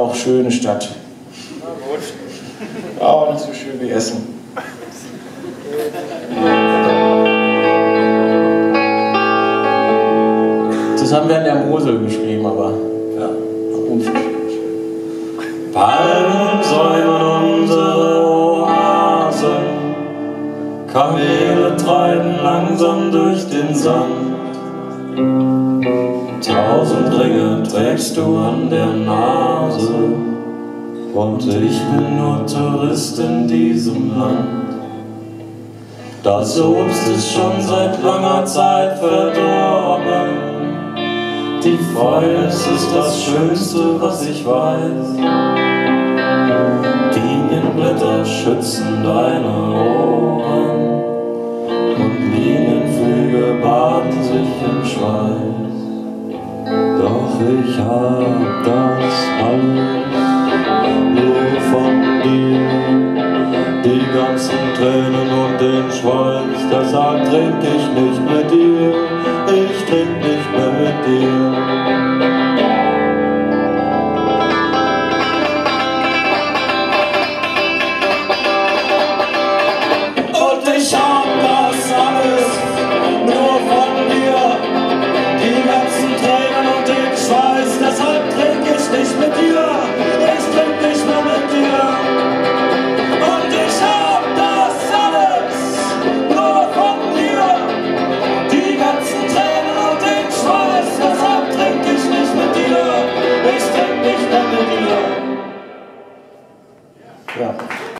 auch schöne Stadt. Aber nicht so schön wie Essen. Das haben wir in der Mosel geschrieben, aber ja, unverschämt. Palmen säumen unsere Oasen, Kamele treiben langsam durch den Sand. Tausend Ringe trägst du an der Nase, und ich bin nur Tourist in diesem Land. Das Obst ist schon seit langer Zeit verdorben. Die Fäulnis ist das Schönste, was ich weiß. Linienblätter schützen deine Ohren und Linienflüge baden sich im Schweiß. Ich hab das alles nur von dir. Die ganzen Tränen und den Schweiß, deshalb trink ich nicht mit dir. Ich trink nicht mehr mit dir. Und ich hab das alles nur von dir. Ja.